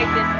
like this